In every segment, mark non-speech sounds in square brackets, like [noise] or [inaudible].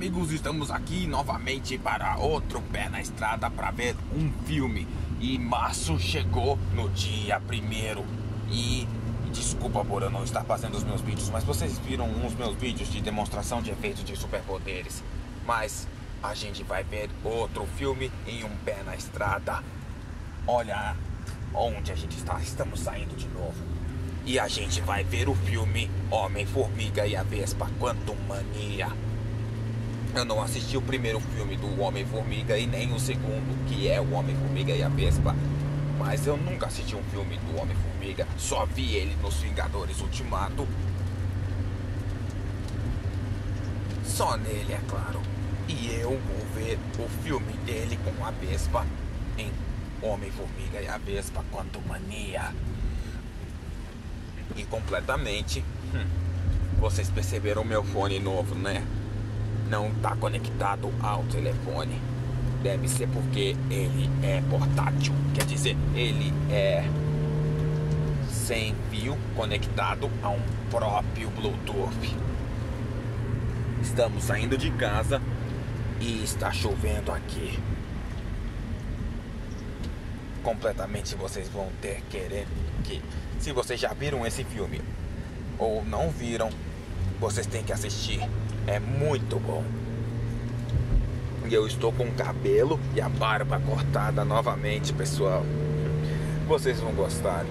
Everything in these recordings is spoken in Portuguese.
amigos, estamos aqui novamente para outro pé na estrada para ver um filme. E março chegou no dia primeiro. E desculpa por eu não estar fazendo os meus vídeos, mas vocês viram uns meus vídeos de demonstração de efeitos de superpoderes. Mas a gente vai ver outro filme em um pé na estrada. Olha onde a gente está, estamos saindo de novo. E a gente vai ver o filme Homem-Formiga e a Vespa Quantum Mania. Eu não assisti o primeiro filme do Homem-Formiga e nem o segundo, que é o Homem-Formiga e a Vespa. Mas eu nunca assisti um filme do Homem-Formiga, só vi ele nos Vingadores Ultimato. Só nele, é claro. E eu vou ver o filme dele com a Vespa em Homem-Formiga e a Vespa Quantum Mania. E completamente. Hum, vocês perceberam meu fone novo, né? Não está conectado ao telefone. Deve ser porque ele é portátil, quer dizer, ele é sem fio conectado a um próprio Bluetooth. Estamos saindo de casa e está chovendo aqui. Completamente vocês vão ter querer que se vocês já viram esse filme ou não viram, vocês têm que assistir é muito bom. E eu estou com o cabelo e a barba cortada novamente, pessoal. Vocês vão gostar.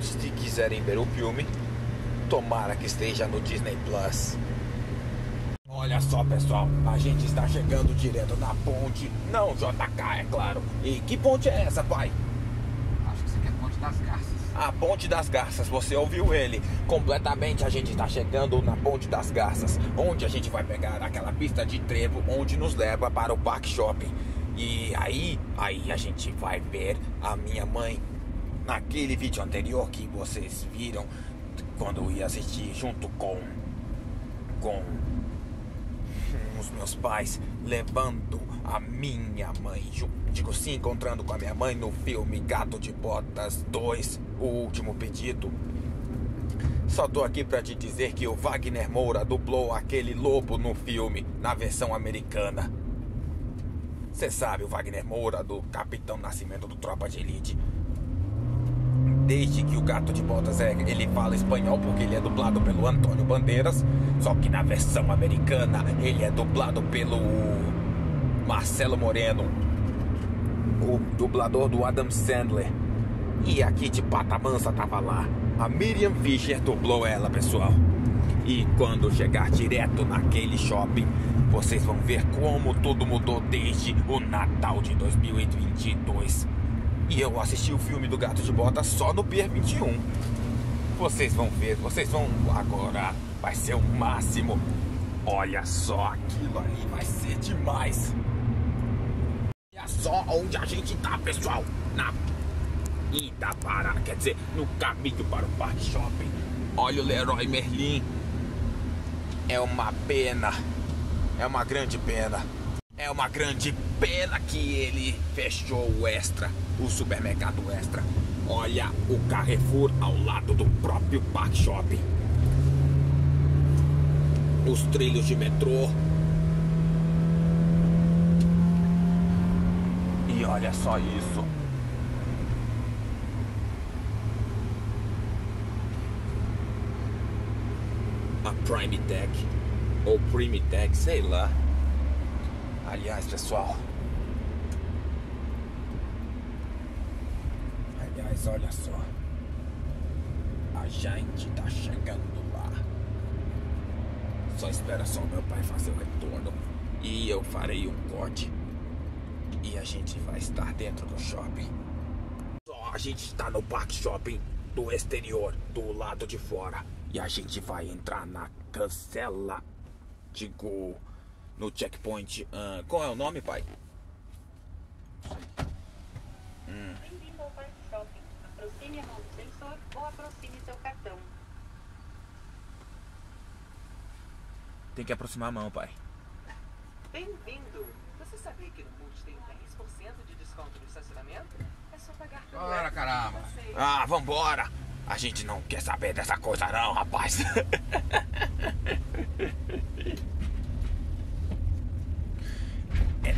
Se quiserem ver o filme, tomara que esteja no Disney Plus. Olha só, pessoal, a gente está chegando direto na ponte. Não, JK, é claro. E que ponte é essa, pai? Acho que você quer ponte das garças a Ponte das Garças. Você ouviu ele completamente. A gente está chegando na Ponte das Garças, onde a gente vai pegar aquela pista de trevo onde nos leva para o Park Shopping. E aí, aí a gente vai ver a minha mãe naquele vídeo anterior que vocês viram quando eu ia assistir junto com com os meus pais levando a minha mãe, digo se encontrando com a minha mãe no filme Gato de Botas 2, O Último Pedido. Só tô aqui para te dizer que o Wagner Moura dublou aquele lobo no filme, na versão americana. Você sabe o Wagner Moura do Capitão Nascimento do Tropa de Elite. Desde que o Gato de Botas é, ele fala espanhol porque ele é dublado pelo Antônio Bandeiras, só que na versão americana ele é dublado pelo Marcelo Moreno, o dublador do Adam Sandler. E a Kitty Pata Mansa tava lá. A Miriam Fisher dublou ela, pessoal. E quando chegar direto naquele shopping, vocês vão ver como tudo mudou desde o Natal de 2022. E eu assisti o filme do Gato de Bota só no Pier 21. Vocês vão ver, vocês vão agora. Vai ser o máximo. Olha só, aquilo ali vai ser demais só onde a gente tá, pessoal. Na ida para, quer dizer, no caminho para o Parque Shopping. Olha o Leroy Merlin. É uma pena. É uma grande pena. É uma grande pena que ele fechou o Extra, o supermercado Extra. Olha o Carrefour ao lado do próprio Parque Shopping. Os trilhos de metrô olha só isso. A Prime Tech ou Prime Tech, sei lá. Aliás, pessoal. Aliás, olha só. A gente tá chegando lá. Só espera só meu pai fazer o retorno e eu farei um corte e a gente vai estar dentro do shopping. Só a gente está no Park Shopping do exterior, do lado de fora. E a gente vai entrar na cancela. Digo, no checkpoint. Uh, qual é o nome, pai? Hum. Bem-vindo ao Park Shopping. Aproxime a mão do sensor ou aproxime seu cartão. Tem que aproximar a mão, pai. Bem-vindo. Você sabia que no Multi tem 10% de desconto no estacionamento? É só pagar pelo Bora, caramba. Ah, vambora. A gente não quer saber dessa coisa não, rapaz. [laughs] É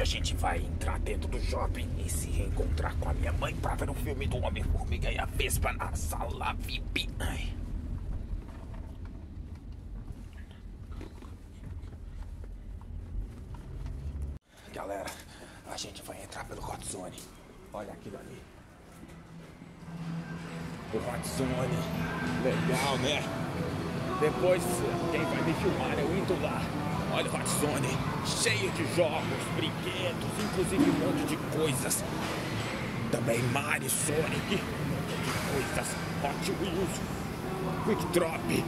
a gente vai entrar dentro do shopping e se reencontrar com a minha mãe pra ver o filme do Homem-Formiga e a Vespa na sala VIP. Ai. Galera, a gente vai entrar pelo Hot Zone. Olha aquilo ali. O Hot Zone. Legal, né? Depois, quem vai me filmar, eu indo lá. Olha o Hot Zone, cheio de jogos, brinquedos, inclusive um monte de coisas. Também Mario, Sonic, um monte de coisas. Hot Wheels, Quick Drop,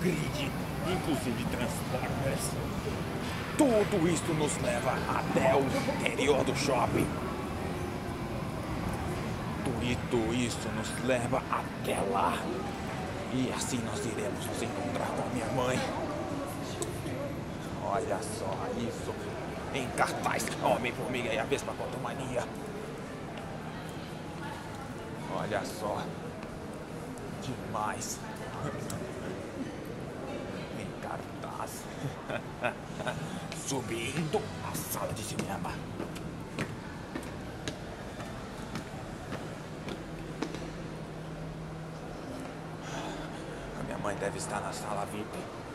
Grid, inclusive Transformers. Tudo isso nos leva até o interior do shopping. Tudo isso nos leva até lá. E assim nós iremos nos encontrar com a minha mãe. Olha só isso. Em cartaz, Homem-Formiga e a Vespa Quantumania. Olha só. Demais. Em cartaz. Subindo a sala de cinema. A minha mãe deve estar na sala VIP.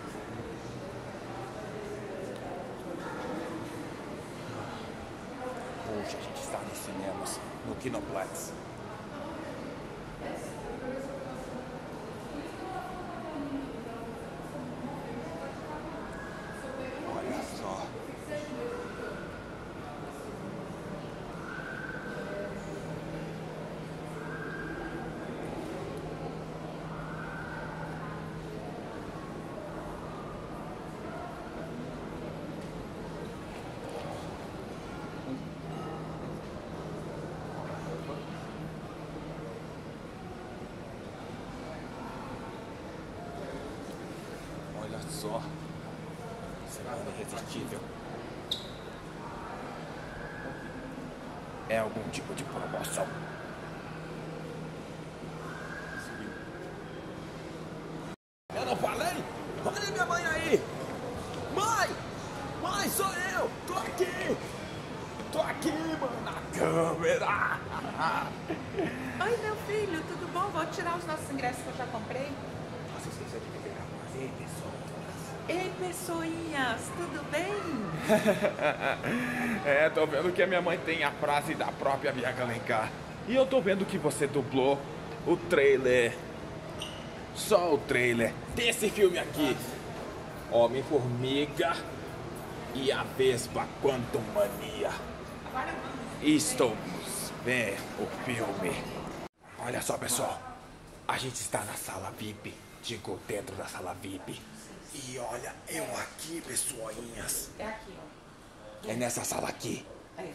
Puxa, a gente está nos cinemas, no Kinoplex. Olha só. Olha só. Será irresistível? É algum tipo de promoção. Eu não falei? Olha minha mãe aí! Mãe! Mãe, sou eu! Tô aqui! Tô aqui, mano, na câmera! Oi, meu filho, tudo bom? Vou tirar os nossos ingressos que eu já comprei. Você esqueceu de me pegar prazer, pessoal? Ei, pessoinhas, tudo bem? [laughs] é, tô vendo que a minha mãe tem a frase da própria Bianca Alencar. E eu tô vendo que você dublou o trailer. Só o trailer desse filme aqui. Homem-Formiga e a Vespa Quantum Mania. Estamos vendo o filme. Olha só, pessoal. A gente está na sala VIP. Digo, dentro da sala VIP. E olha, eu aqui, pessoinhas. É aqui, ó. É nessa sala aqui. É.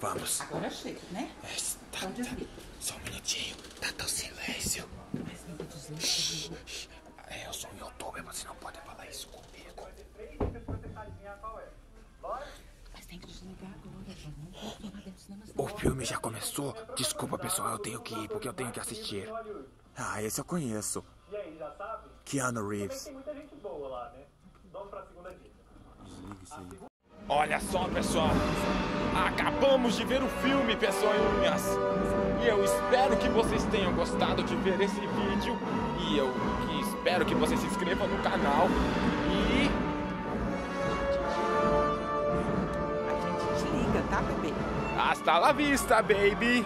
Vamos. Agora chega, né? É, Tá, tá. Só um minutinho. Tá tão silêncio. Shh, shh. É, eu sou um youtuber, você não pode falar isso comigo. Mas tem que desligar agora, João. Não O filme já começou. Desculpa, pessoal, eu tenho que ir porque eu tenho que assistir. Ah, esse eu conheço. E aí, já sabe? Keanu Reeves. Tem muita gente boa lá, né? Vamos pra segunda dica. Olha só, pessoal. Acabamos de ver o filme, pessoinhas. E eu espero que vocês tenham gostado de ver esse vídeo. E eu que espero que vocês se inscrevam no canal. E A gente desliga, tá, bebê? hasta la vista, baby.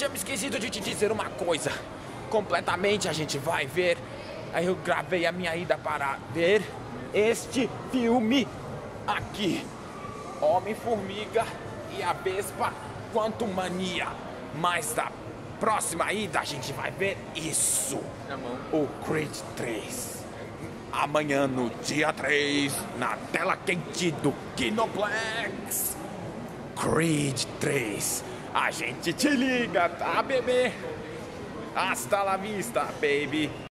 Tinha me esquecido de te dizer uma coisa. Completamente a gente vai ver. Aí eu gravei a minha ida para ver este filme aqui. Homem-Formiga e a Vespa Quantum Mania. Mas da próxima ida a gente vai ver isso. O Creed 3. Amanhã no dia 3, na tela quente do Kinoplex. Creed 3. A gente te liga, tá, bebê? Hasta la vista, baby.